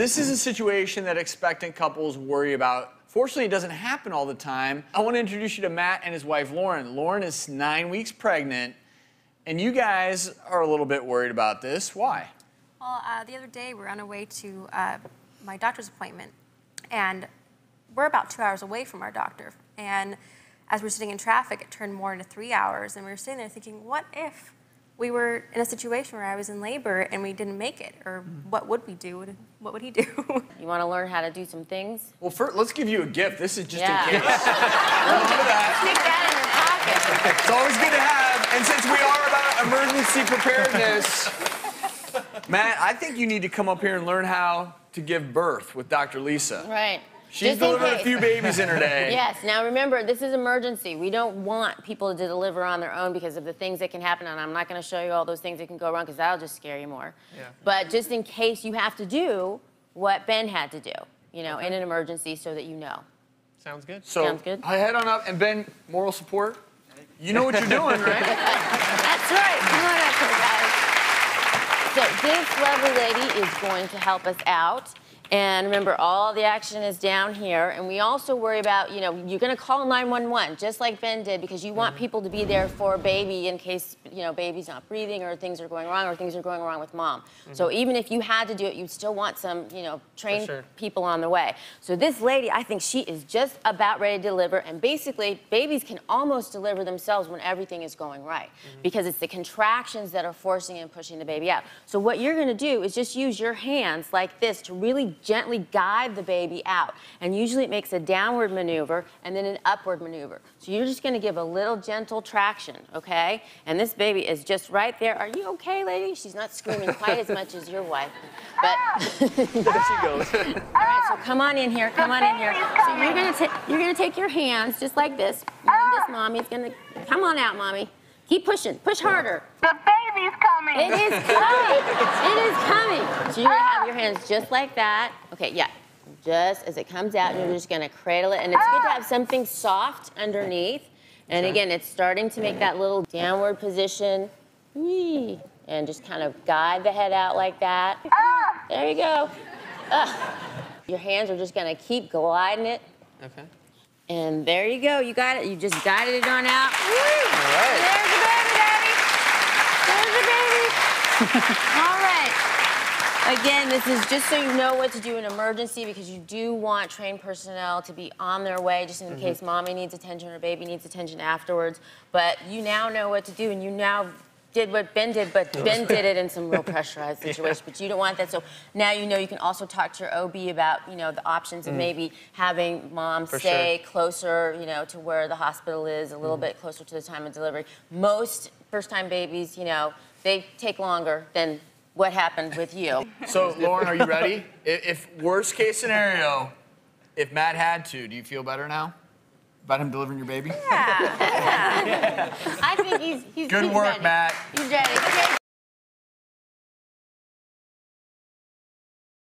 This is a situation that expectant couples worry about. Fortunately, it doesn't happen all the time. I want to introduce you to Matt and his wife, Lauren. Lauren is nine weeks pregnant, and you guys are a little bit worried about this. Why? Well, uh, the other day we were on our way to uh, my doctor's appointment, and we're about two hours away from our doctor. And as we were sitting in traffic, it turned more into three hours, and we were sitting there thinking, what if we were in a situation where I was in labor and we didn't make it, or what would we do? What would he do? You want to learn how to do some things? Well, first, let's give you a gift. This is just Yeah. in case. Remember that. Stick that in your pocket. It's always good to have. And since we are about emergency preparedness, Matt, I think you need to come up here and learn how to give birth with Dr. Lisa. Right. She's Just in delivered a case. few babies in her day. Yes. Now remember, this is emergency. We don't want people to deliver on their own because of the things that can happen. And I'm not going to show you all those things that can go wrong because that'll just scare you more. Yeah. But just in case you have to do what Ben had to do, you know, in an emergency, so that you know. Sounds good. So Sounds good. I head on up and Ben, moral support. You know what you're doing, right? That's right. Come on up here, guys. So this lovely lady is going to help us out. And remember, all the action is down here. And we also worry about, you know, you're going to call 911, just like Ben did, because you want people to be there for baby in case, you know, baby's not breathing or things are going wrong or things are going wrong with mom. Mm-hmm. So even if you had to do it, you'd still want some, you know, trained sure. people on the way. So this lady, I think she is just about ready to deliver. And basically, babies can almost deliver themselves when everything is going right mm-hmm. because it's the contractions that are forcing and pushing the baby out. So what you're going to do is just use your hands like this to really gently guide the baby out. And usually it makes a downward maneuver and then an upward maneuver. So you're just going to give a little gentle traction, okay? And this baby is just right there. Are you okay, lady? She's not screaming quite as much as your wife. But there she goes. all right, so come on in here. Come on in here. So you're gonna take you're gonna take your hands just like this. And this mommy's gonna come on out, mommy. Keep pushing. Push harder. The baby's coming. It is coming. It is coming. So you're gonna have your hands just like that. Okay, yeah. Just as it comes out, you're just gonna cradle it, and it's good to have something soft underneath. And again, it's starting to make that little downward position. Whee. And just kind of guide the head out like that. Ah! There you go. Ugh. Your hands are just gonna keep gliding it. Okay. And there you go. You got it. You just guided it on out. Woo! All right. There's the baby, daddy. There's the baby. All right. Again, this is just so you know what to do in emergency because you do want trained personnel to be on their way just in mm-hmm. case mommy needs attention or baby needs attention afterwards. But you now know what to do and you now did what Ben did, but Ben did it in some real pressurized situations. But you don't want that. So now you know you can also talk to your OB about, you know, the options of mm. maybe having mom For stay closer, you know, to where the hospital is, a little mm. bit closer to the time of delivery. Most first-time babies, you know, they take longer than what happened with you. So, Lauren, are you ready? If, if worst case scenario, if Matt had to, do you feel better now about him delivering your baby? Yeah. I think he's he's Good he's work, ready. Matt. He's ready. Okay,